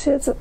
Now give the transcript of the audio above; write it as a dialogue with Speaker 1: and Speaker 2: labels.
Speaker 1: 鞋子。